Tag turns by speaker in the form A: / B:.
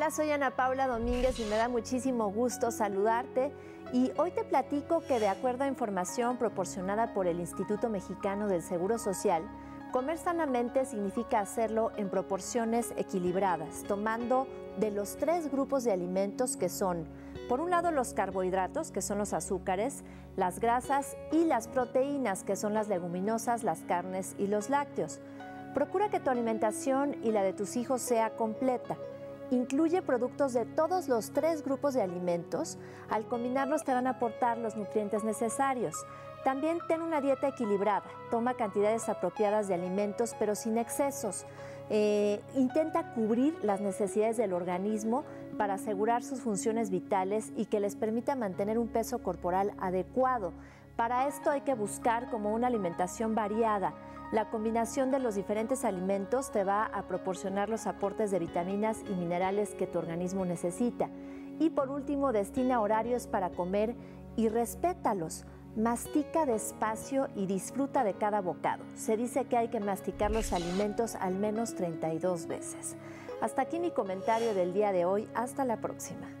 A: Hola, soy Ana Paula Domínguez y me da muchísimo gusto saludarte. Y hoy te platico que de acuerdo a información proporcionada por el Instituto Mexicano del Seguro Social, comer sanamente significa hacerlo en proporciones equilibradas, tomando de los tres grupos de alimentos que son, por un lado, los carbohidratos, que son los azúcares, las grasas y las proteínas, que son las leguminosas, las carnes y los lácteos. Procura que tu alimentación y la de tus hijos sea completa Incluye productos de todos los tres grupos de alimentos. Al combinarlos te van a aportar los nutrientes necesarios. También ten una dieta equilibrada. Toma cantidades apropiadas de alimentos, pero sin excesos. Eh, intenta cubrir las necesidades del organismo para asegurar sus funciones vitales y que les permita mantener un peso corporal adecuado. Para esto hay que buscar como una alimentación variada la combinación de los diferentes alimentos te va a proporcionar los aportes de vitaminas y minerales que tu organismo necesita. Y por último, destina horarios para comer y respétalos. Mastica despacio y disfruta de cada bocado. Se dice que hay que masticar los alimentos al menos 32 veces. Hasta aquí mi comentario del día de hoy. Hasta la próxima.